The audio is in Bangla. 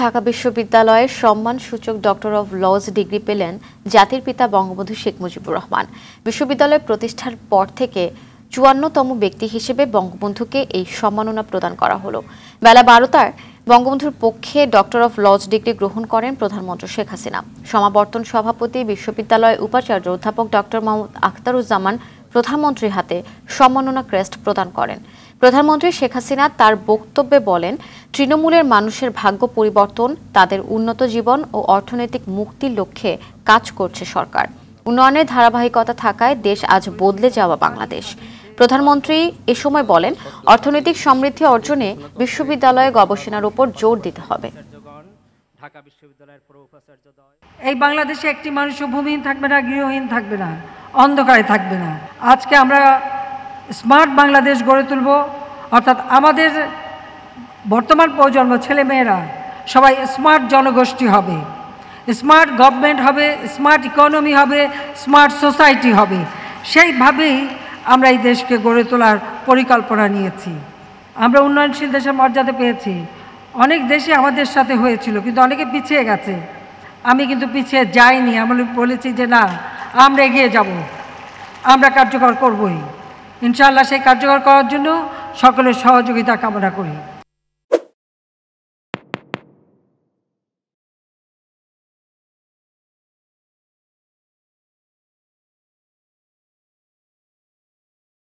ঢাকা বিশ্ববিদ্যালয়ের সম্মানসূচক ডক্টর অব লজ ডিগ্রি পেলেন জাতির পিতা বঙ্গবন্ধু শেখ মুজিবুর রহমান। বিশ্ববিদ্যালয় প্রতিষ্ঠার পর থেকে চুয়ান্নতম ব্যক্তি হিসেবে বঙ্গবন্ধুকে এই সম্মাননা প্রদান করা হলো। বেলা বারোটার বঙ্গবন্ধুর পক্ষে ডক্টর অফ লজ ডিগ্রি গ্রহণ করেন প্রধানমন্ত্রী শেখ হাসিনা। সমাবর্তন সভাপতি, বিশ্ববিদ্যালয় উপাচার্য অধ্যাপক ডক্টর মোহাম্মদ আখতারুজ্জামান প্রধানমন্ত্রীর হাতে সম্মাননা ক্রেস্ট প্রদান করেন। প্রধানমন্ত্রী শেখ হাসিনা তার বক্তব্যে বলেন তৃণমূলের মানুষের ভাগ্য পরিবর্তন তাদের উন্নত জীবন ও অর্থনৈতিক মুক্তির লক্ষ্যে কাজ করছে সরকার। উন্নয়নের ধারাবাহিকতা থাকায় দেশ আজ বদলে যাওয়া বাংলাদেশ। প্রধানমন্ত্রী এ সময় বলেন অর্থনৈতিক সমৃদ্ধি অর্জনে বিশ্ববিদ্যালয়ে গবেষণার উপর জোর দিতে হবে। ঢাকা বিশ্ববিদ্যালয়ের পুরো এই বাংলাদেশে একটি মানুষও ভূমিহীন থাকবে না গৃহহীন থাকবে না অন্ধকারে থাকবে না। আজকে আমরা স্মার্ট বাংলাদেশ গড়ে তুলব। অর্থাৎ আমাদের বর্তমান প্রজন্ম ছেলেমেয়েরা সবাই স্মার্ট জনগোষ্ঠী হবে। স্মার্ট গভর্নমেন্ট হবে, স্মার্ট ইকোনমি হবে, স্মার্ট সোসাইটি হবে। সেইভাবেই আমরা এই দেশকে গড়ে তোলার পরিকল্পনা নিয়েছি। আমরা উন্নয়নশীল দেশের মর্যাদা পেয়েছি। অনেক দেশে আমাদের সাথে হয়েছিল, কিন্তু অনেকে পিছিয়ে গেছে। আমি কিন্তু পিছিয়ে যাইনি, আমি বলেছি যে না, আমরা এগিয়ে যাব। আমরা কার্যকর করবই। ইনশাআল্লাহ সেই কার্যকর করার জন্য সকলের সহযোগিতা কামনা করি।